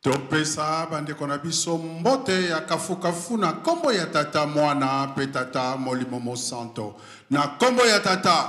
topesa bandeko na biso mbote ya kafukafu na nkombo ya tata mwana mpe tata molimo mosanto na nkombo ya tata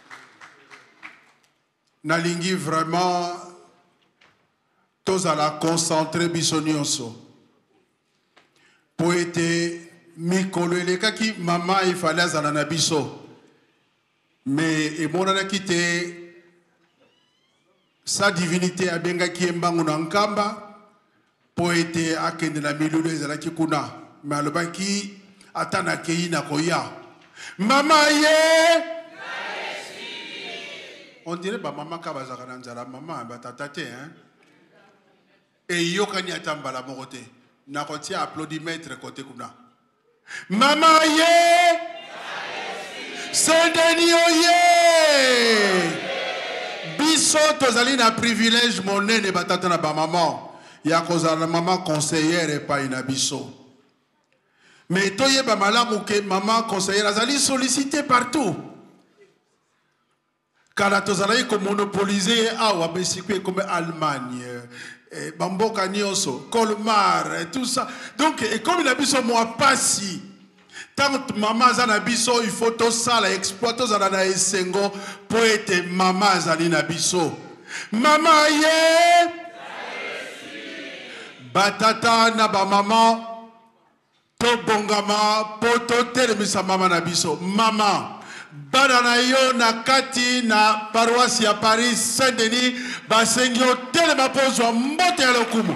nalingi vraiment tozala concentre biso nyonso mpo ete mikolo elekaki mama efale azala na biso me emonanaki te Sa Divinite abengaki ye mbangu na nkamba mpo ete akende na milulu ezalaki kuna, me alobaki ata nakei na koya mama ye on dirait bamama ka bazalaka na nzala mama batata te hein? eyokani ata mbala moko te nakotia aplodimetre kote kuna mama ye sendeni oye biso tozali na privilège monene batata na bamama ya kozala na mama conseillere epai na biso me toyeba malamu ke mama conseillere azali sollicite partout Kala tozalaki ko monopoliser ye awa mais sikoyo ekomi Allemagne eh, bamboka nyonso Colmar eh, tout ça donc ekomi na biso mwa pasi ntango mama aza na biso il faut tosala exploit tozala na esengo mpo ete mama azali na biso mama ye batata na bamama Tobongama mpo totelemisa mama na biso. Mama, bana na yo na kati na paroisse ya Paris Saint-Denis basengi yo telema mpo ozwa mbote ya lokumu.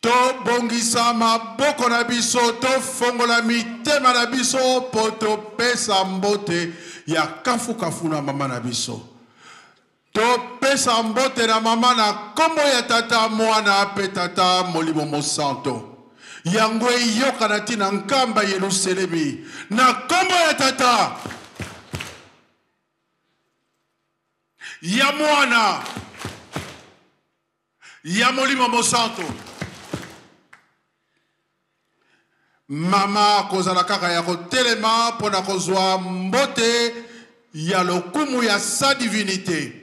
tobongisa maboko na biso tofongola mitema na biso mpo topesa mbote ya kafukafu na mama na biso topesa mbote na mama na nkombo ya tata mwana mpe tata molimo mosanto yango eyokana ntina nkamba yeluselemi na nkombo ya tata ya mwana ya molimo mosanto mama akozala kaka ya kotelema mpo na kozwa mbote ya lokumu ya sa divinite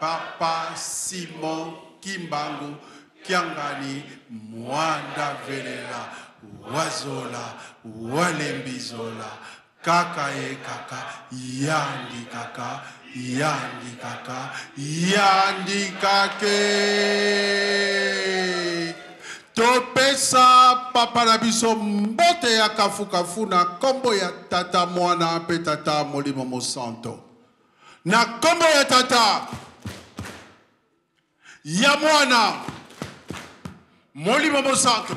Papa Simon Kimbangu Kiangani Mwanda Velela Wazola Walembizola Kaka e kaka Yandi kaka Yandi kaka Yandi kake topesa papa na biso mbote ya kafukafu na nkombo ya tata mwana mpe tata molimo mosanto Na kombo ya Tata, ya Mwana, Molimo Mosanto.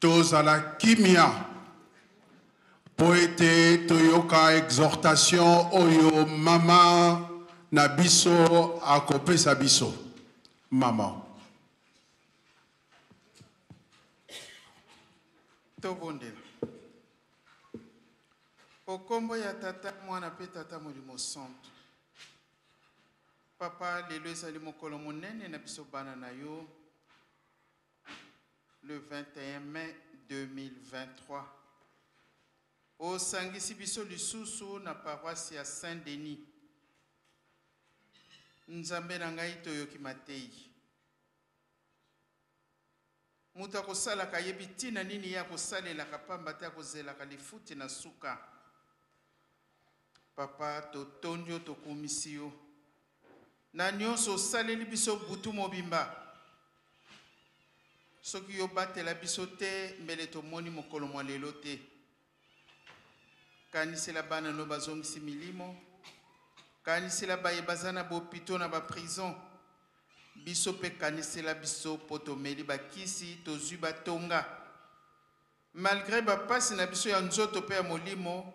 tozala kimia mpo ete toyoka exhortation oyo mama na biso akopesa biso mama Tobondela. O nkombo ya Tata, Mwana mpe Tata Molimo Santu. Papa, lelo ezali mokolo monene na biso bana na yo, le 21 mai 2023. Osangisi biso lisusu na paroisse ya Saint-Denis. Nzambe na ngai, toyoki mateyi. Moto akosalaka ayebi ntina nini ye akosalelaka pamba te akozelaka lifuti na suka. Papa, totondi yo, tokumisi yo na nyonso osaleli biso butu mobimba. Soki yo batela biso te, mbele tomoni mokolo mwa lelo te. Kanisela bana no bazongisi milimo, kanisela baye baza na bopito na ba prison, biso pe kanisela biso po tomeli ba kisi tozui ba tonga malgre ba pasi na biso ya nzoto pe ya molimo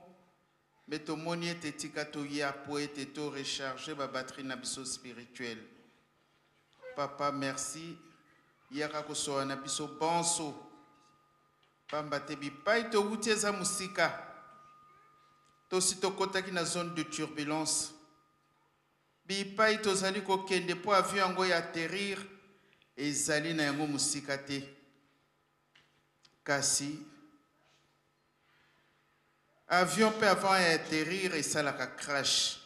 mais tomoni ete tika toya po ete to recharger ba batterie na biso spirituel. Papa merci yaka kosoana biso banso. Pamba te bipai towuti eza mosika. Tosi tokotaki na zone de turbulence. Bipai tozali kokende mpo avion yango ya atterrir ezali na yango mosika te. Kasi avion mpe avant ya atterrir esalaka crash.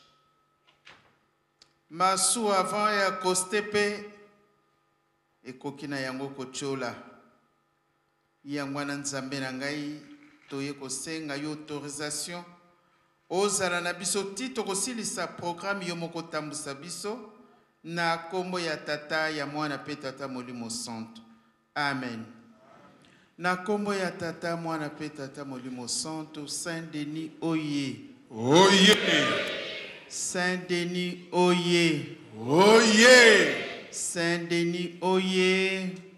Masuwa avant ya coste mpe ekoki na yango kotiola. Yango wana, Nzambe na ngai, toye kosenga yo autorisation ozala na biso ti tokosilisa programme yo moko otambusa biso, na kombo ya Tata, ya Mwana pe Tata Molimo Santu. Amen. Na kombo ya Tata, Mwana pe Tata Molimo Santu, Saint Denis oye! Oye! Saint Denis oye! Oye! Saint Denis oye!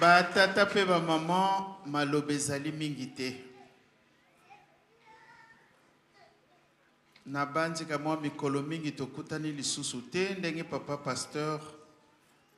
batata mpe bamama maloba ezali mingi te nabanzi kamwa mikolo mingi tokutani lisusu te ndenge papa pasteur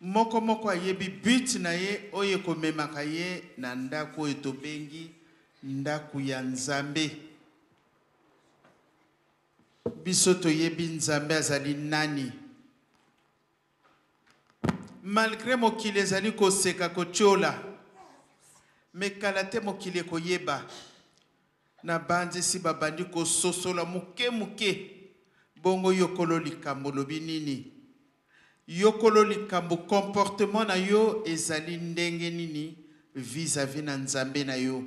Moko moko ayebi but na ye oyo ekomemaka ye na ndako oyo tobengi ndako ya Nzambe. Biso toyebi Nzambe azali nani. Malgre mokili ezali koseka, kotiola, mais kala te mokili ekoyeba Na bandisi ba bandi ko sosola muke muke bongo yokolo likambo olobi nini? Yokolo likambo comportement na yo ezali ndenge nini vis à vis na Nzambe na yo?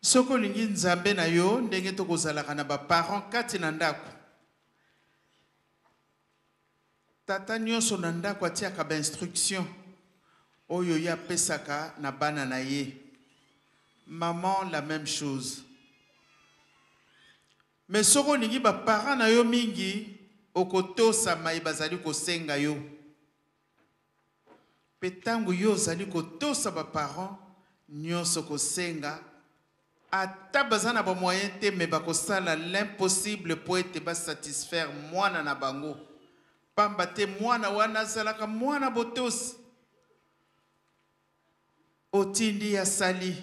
Soki olingi Nzambe na yo ndenge to kozalaka na ba parents kati na ndako Tata nionso na ndako atiaka ba instructions oyo ye apesaka na bana na ye. Maman la meme chose. Mais soki olingi ba parents na yo mingi, okotosa maye bazali kosenga yo. Mpe ntango yo ozali kotosa ba parents nionso kosenga ata baza na ba moyens te mais bakosala l'impossible mpo ete ba satisfaire mwana na bango pamba te mwana wana azalaka mwana botosi. Otindi asali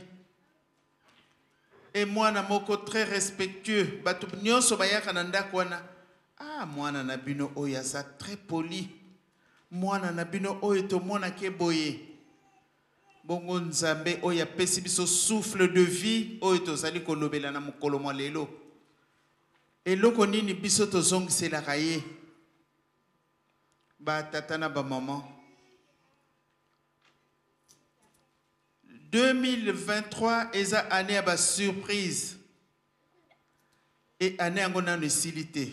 et muana moko très respectueux batu nionso bayaka na ndaku wana ah muana na bino oyo aza très poli muana na bino oyo tomonaka ye boye bongo nzambe oyo apesi biso souffle de vie oyo tozali kolobela na mokolo mwa lelo eloko nini biso tozongiselaka ye batata na bamama 2023 eza année ya ba surprise e année yango nano esili te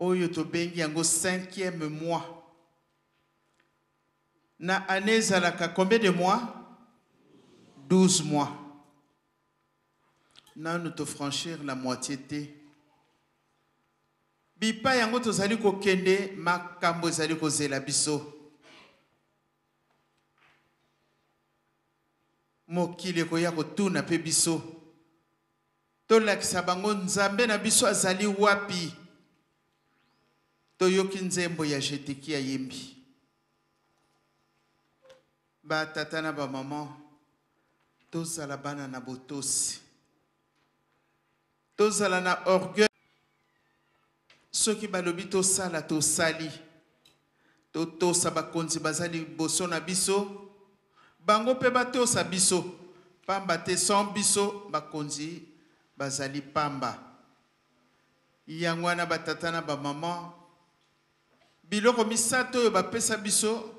oyo tobengi yango cinquième mois na année ezalaka combien de mois 12 mois nano tofranchir la moitié te Bipai yango tozali kokende, makambo ezali kozela biso. Mokili ekoya kotuna mpe biso, tolakisa bango Nzambe na biso azali wapi. Toyoki nzembo ya Jedekia yembi batata na bamama tozala bana na botosi Tozala na orgueil soki balobi tosala tosali totosa bakonzi baza liboso na biso bango mpe batosa biso pamba te sans biso bakonzi bazali pamba yango wana batata na bamama biloko misato oyo bapesa biso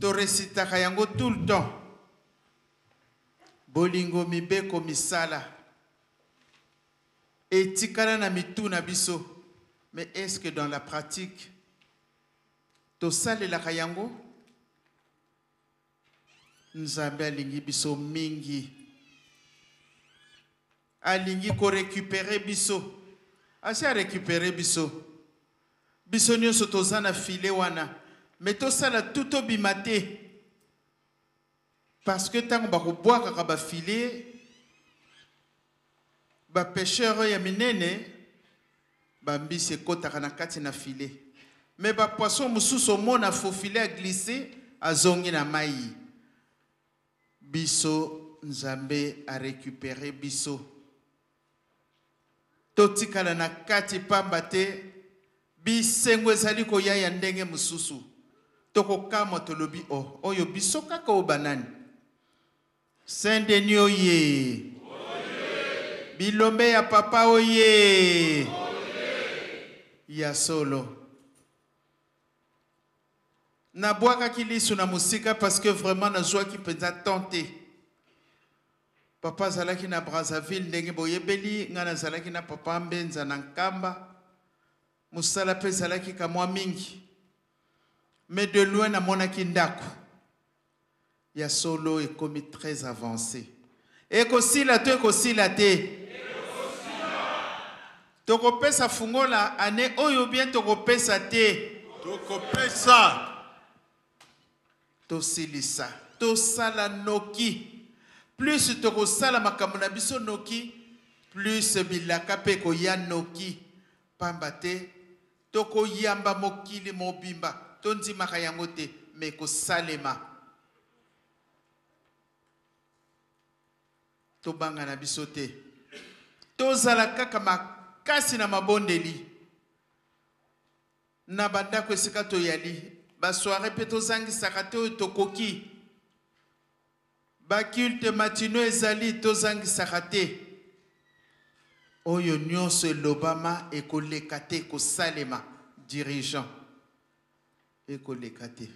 toresitaka yango tout le temps bolingo mibeko misala Etikala na mitu na biso mais est ce que dans la pratique tosalelaka yango? Nzambe alingi biso mingi. Alingi ko récupérer biso. Asi a récupérer biso. Biso nyonso toza na filet wana mais tosala tout obima te. Parce que tango bakobwakaka ba filet ba pêcheurs oyo ya minene ba mbisi ekotaka na kati na filet mais ba poisson mosusu omona faux filet a glisse azongi na mai biso nzambe a récupérer biso Totikala na kati pamba te bisengo ezali koya ya ndenge mosusu. Tokokamwa, tolobi, Oh, oyo biso kaka oyo banani? Saint Denis oye! Bilombe ya papa oye! Ya solo. Nabwakaki lisu na mosika parce que vraiment nazwaki mpenza temps te. Papa azalaki na Brazzaville ndenge boyebeli nga nazalaki na papa Mbenza na Nkamba musala pe ezalaki ka mwa mingi mais de loin namonaki ndako ya solo ekomi très avancé ekosila to ekosila te tokopesa fungola ane oyo bien tokopesa te tokopesa Tosilisa. Tosala noki. Plus tokosala makambo na biso noki, plus bilaka mpe ekoya noki. Pamba te, tokoyamba mokili mobimba. Tondimaka yango te, mais ekosalema. Tobanga na biso te. Tozala kaka makasi na mabondeli. Na ba ndako esika toyali ba soiree pe tozangisaka te oyo tokoki. Ba cultes matinaux ezali tozangisaka te. Oyo nionso elobama ekoleka te ekosalema dirigeant. Ekoleka te.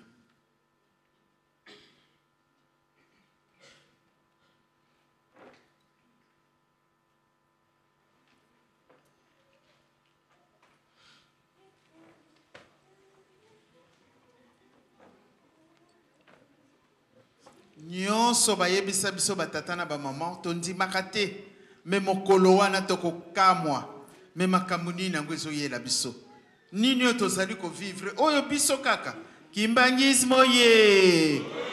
nyonso bayebisa biso batata na bamama tondimaka te me mokolo wana tokokamwa me makambo nini yango ezoyela biso nini oyo tozali kovivre oyo biso kaka kimbangismo ye yeah.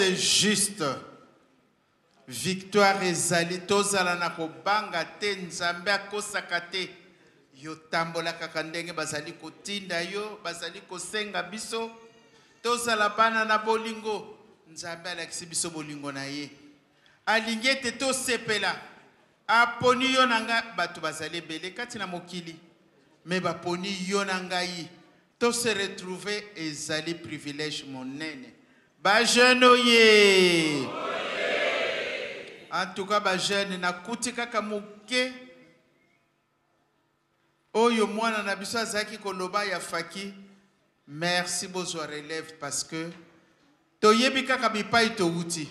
c'est juste victoire ezali tozala na kobanga te nzambe akosaka te yo tambola kaka ndenge bazali kotinda yo bazali kosenga biso tozala bana na bolingo nzambe alakisi biso bolingo na ye Alingi ete tosepela. Aponi yo na nga. Bato bazali ebele kati na mokili, mais baponi yo na ngai. To se retrouver ezali privilège monene. Ba jeunes oyee! En tout cas ba jeunes nakuti kaka moke. Oyo mwana na biso azalaki koloba ya faki merci bozwa relève parce que toyebi kaka bipai towuti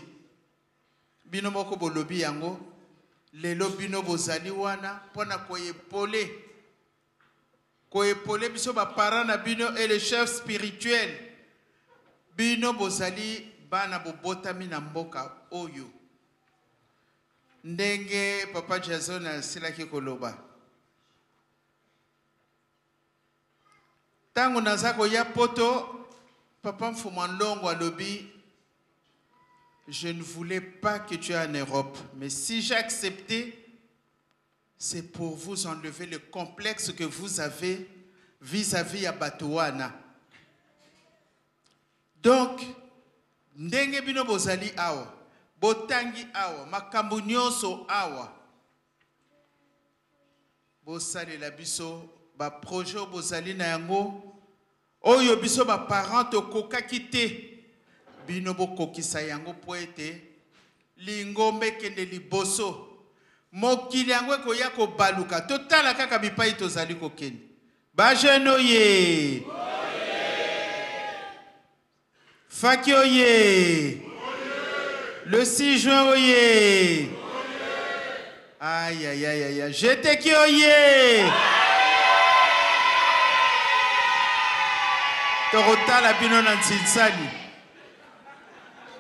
bino moko bolobi yango lelo bino bozali wana mpo na koepole koepole biso baparent na bino e le chef spirituel bino bozali bana bobotami na mboka oyo Ndenge Papa Jason asilaki koloba, ntango naza koya poto, Papa Mfuma Nlongo alobi je ne voulais pas que tu ailles en Europe, mais si j'ai accepté, c'est pour vous enlever le complexe que vous avez vis-à-vis à Batouana. Donc, ndenge bino bozali awa, botangi awa, makambo nyonso awa, bosalela biso ba projet oyo bozali na yango oyo biso ba parent tokokaki te bino bokokisa yango mpo ete lingomba ekende liboso mokili yango ekoya kobaluka totala kaka bipai tozali kokende Ba jeune oye. Faki oye. Le 6 juin oye. Aïe aïe aïe aïe. J'étais qui oye. Torotala bino na nsinsani.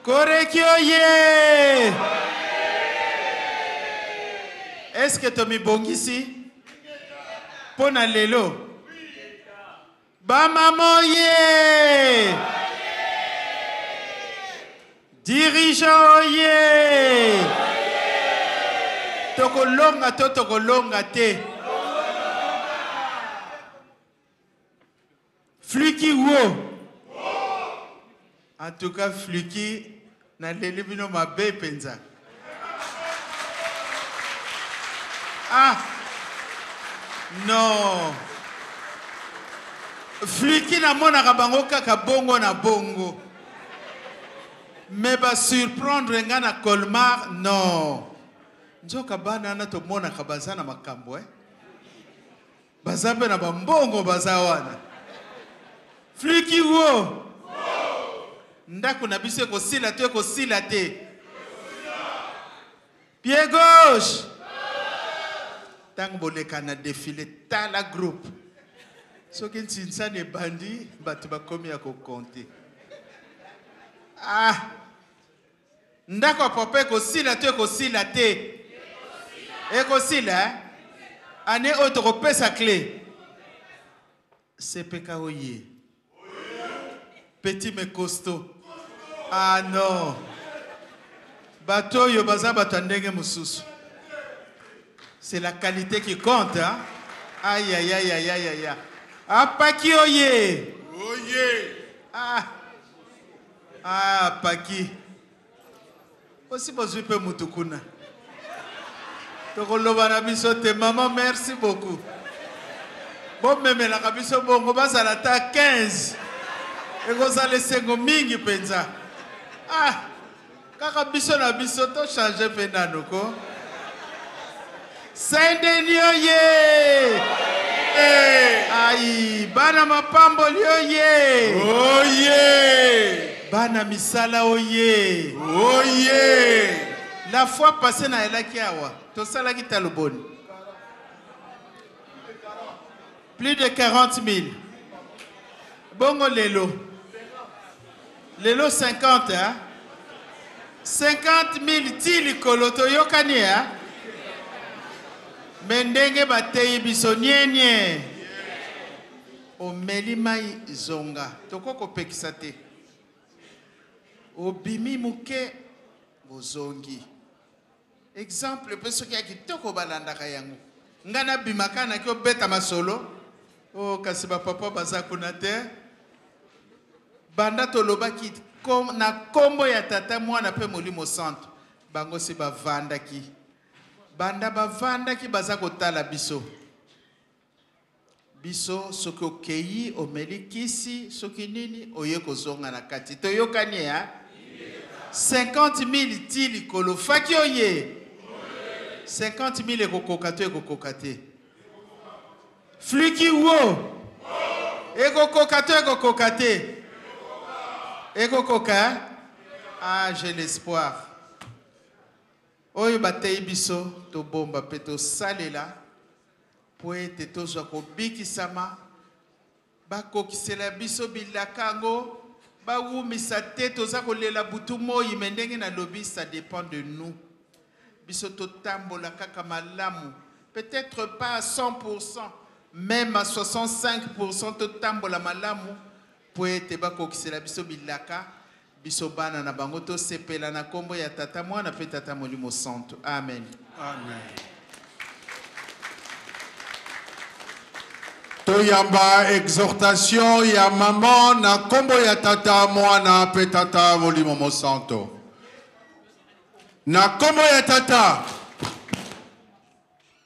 Koreki oyee! Eske tomibongisi mpo na lelo? Bamama oyee! Dirigeant oyee! Tokolonga to tokolonga te. Fluki wo! En tout cas Fluki na leli bino mabe penza. Ah! Non. Fluki na monaka bango kaka bongo na bongo. Mais ba surprendre nga na Colmar non. Nzoka bana na tomonaka baza na makambo eh. Baza pe na ba mbongo baza wana. Fliki wo. Ndako na biso ekosila to ekosila te. Pied gauche. Tango boleka na défilé tala groupe. Soki ntinsani ebandi bato bakomi ya kokonte. Ah. Ndako ya papa ekosila to ekosila te? Ekosila. Année oyo tokopesa clé. CPK oye. Petit mais costaud. Ah non. Bato oyo baza bato ya ndenge mosusu. C'est la qualité qui compte. Hein? Aïe, aïe, aïe, aïe, aïe, aïe. Apaki oye. Oye. Ah. Ah, Paki. Osi bozwi mpe mutu kuna. Tokoloba na biso te mama merci beaucoup. Bomemelaka biso bongo bazala ata 15. Ekozala esengo mingi mpenza. Ah! Kaka biso na biso to changer pe nano ko. Saint-Denis oye! Ayi, bana mapamboli oye! Oye! Bana misala oye! Oye! La fois passée nayelaki awa, tosalaki talo boni? Plus de 40.000. Bongo lelo. Lelo 50 hein. 50.000 ti likolo toyokani hein. Me ndenge bateyi biso nie nie. Omeli mai zonga. Toko kopekisa te. Obimi muke bozongi. exemple pe soki ya kitoko balandaka yango nga nabima kaka naki obeta masolo o oh, kasi bapapa baza kuna te banda tolobaki na nkombo ya tata mwana mpe molimo santo bango si bavandaki banda bavandaki baza kotala biso Biso soki okeyi omeli kisi soki nini oye kozonga na kati toyokani hein? 50000 ti likolo faki oye 50000 ekokoka to ekokoka te fliki wo ekokoka to ekokoka te ekokoka hein? ah j'ai l'espoir oyo bateyi biso tobomba mpe tosalela Mpo ete tozwa kobikisama, bakokisela biso bilaka yango, bawumisa te, toza kolela butu moyi, mais ndenge nalobi ça depend de nous, biso totambola kaka malamu, peut-etre pas à 100 pourcent, meme à 65 pourcent totambola malamu, Mpo ete bakokisela biso bilaka, biso bana na bango, tosepela na nkombo ya Tata, Mwana, mpe Tata Molimo Santu. Amen. Amen. Toyamba exhortation ya maman na nkombo ya Tata, Mwana, mpe Tata Molimo Mosanto. Na nkombo ya Tata.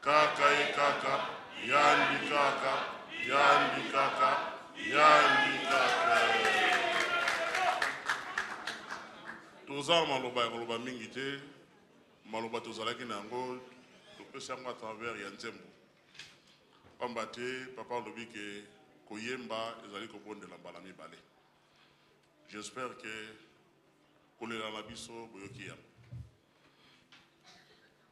Kaka ye kaka, yandi kaka, yandi kaka, yandi kaka. Toza na maloba ya koloba mingi te, maloba tozalaki na yango topesi yango à travers ya nzembo. Pamba te papa alobi ke koyemba ezali kobondela mbala mibale. J'espère que kolela na biso boyoki yango.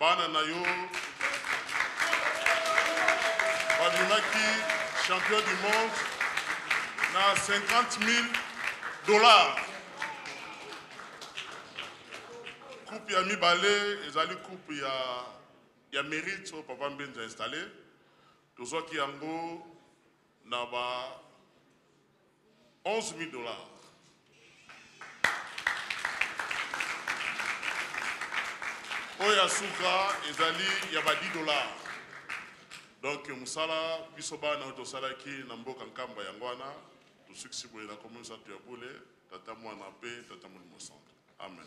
Bana na yo babimaki champion du monde na 50 000 dollars. Coupe ya mibale ezali coupe ya, ya mérite oyo papa Mbenza installe. Tozwaki yango na ba 11000 dollars. Oyo ya suka ezali ya ba 10 dollars. Donc musala biso bana oyo tosalaki na mboka Nkamba yango wana tosukisi boye na kombo misato ya bule tata mwana mpe tata molimo santo. Amen.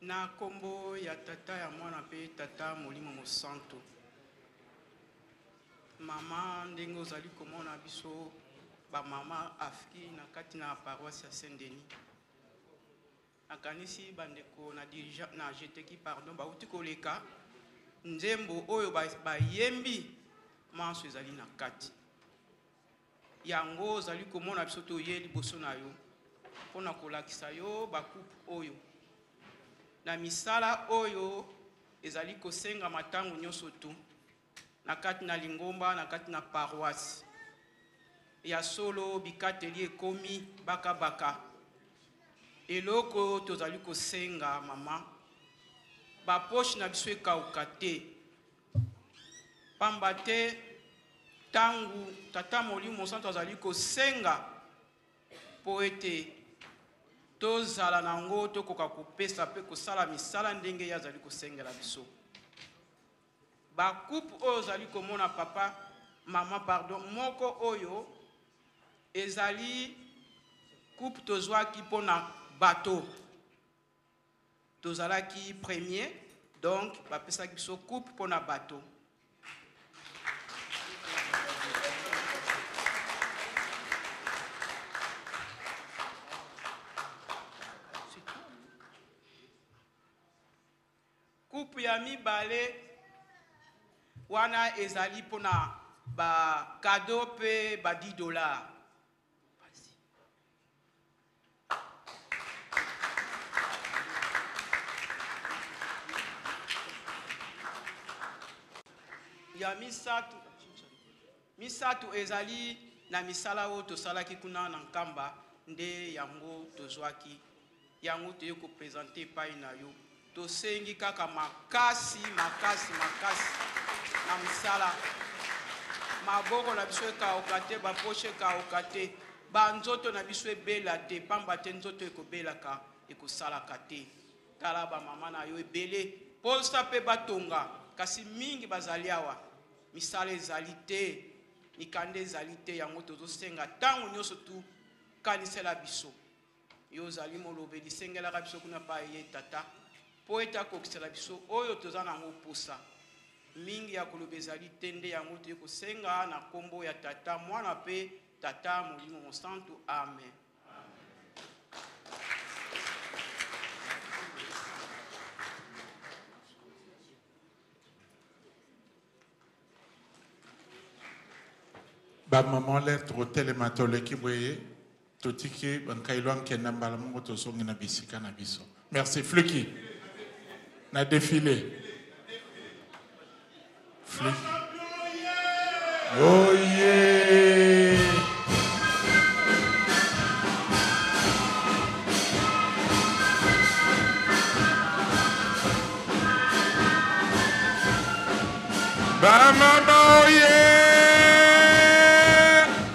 Na kombo ya tata ya mwana pe tata molimo mosantu mama ndenge ozali komona biso ba mama afki na kati na paroisse ya saint denis na kanisi ba ndeko na dirigent na jeteki pardon ba uti koleka nzembo oyo ba yembi manso ezali na kati Yango ozali komona biso toye liboso na yo mpo na kolakisa yo bakupe oyo na misala oyo ezali kosengama ntango nyonso tu na kati na lingomba na kati na paroisse ya solo bikateli ekomi bakabaka eloko tozali kosenga mama baposhe na biso ekauka te Pamba te, tango Tata Molimo Mosantu azali kosenga mpo ete tozala na yango, tokoka kopesa mpe kosala misala ndenge ye azali kosengela biso. Bakupe oyo ozali komona papa, mama, pardon, moko oyo ezali kupe tozwaki mpo na bato. Tozalaki premier donc ba pesaki biso coupe pona bateau. Coupe ya mibale wana ezali pona ba cadeau pe ba 10 dollars. ya misato misato ezali na misala oyo tosalaki kuna na nkamba nde yango tozwaki Yango toye ko presenter epayi na yo. Tosengi kaka makasi, makasi, makasi na mosala. Maboko na biso ekauka te, ba poches ekauka te, ba nzoto na biso ebela te pamba te nzoto ekobelaka ekosalaka te. Tala ba mama na yo ebele posa pe batonga kasi mingi bazali awa misala ezali te, mikanda ezali te yango tozosenga tango nionso tu kanisela biso. Yo ozali Molobeli, sengelaka biso kuna epai Ye, Tata, mpo ete Akokisela biso oyo toza na yango mposa. Mingi ya koloba ezali te, nde yango toye kosenga na nkombo ya Tata, Mwana mpe Tata Molimo Mosantu. Amen. Ba maman lettre au telemato le kiboye. Totiki ba nkailua nkenda mbala moko tozongi na bisika na biso. Merci Fluki. Na défilé. Fluki. Oh yeah. Bamama oye!